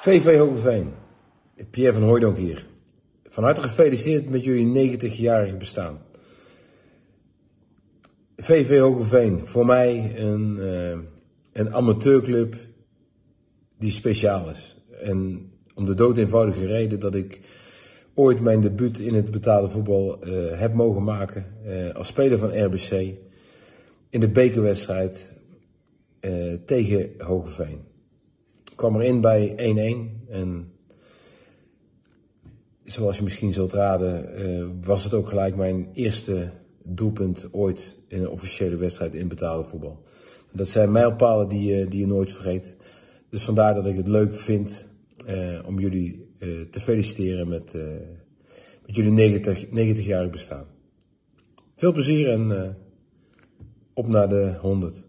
VV Hogeveen, Pierre van Hooydonk hier. Van harte gefeliciteerd met jullie 90-jarig bestaan. VV Hogeveen, voor mij een, uh, een amateurclub die speciaal is. En om de dood eenvoudige reden dat ik ooit mijn debuut in het betaalde voetbal uh, heb mogen maken uh, als speler van RBC in de bekerwedstrijd tegen Hogeveen kwam erin bij 1-1. En zoals je misschien zult raden, uh, was het ook gelijk mijn eerste doelpunt ooit in een officiële wedstrijd in betaalde voetbal. Dat zijn mijlpalen die, uh, die je nooit vergeet. Dus vandaar dat ik het leuk vind uh, om jullie te feliciteren met, met jullie 90, 90-jarig bestaan. Veel plezier en op naar de 100.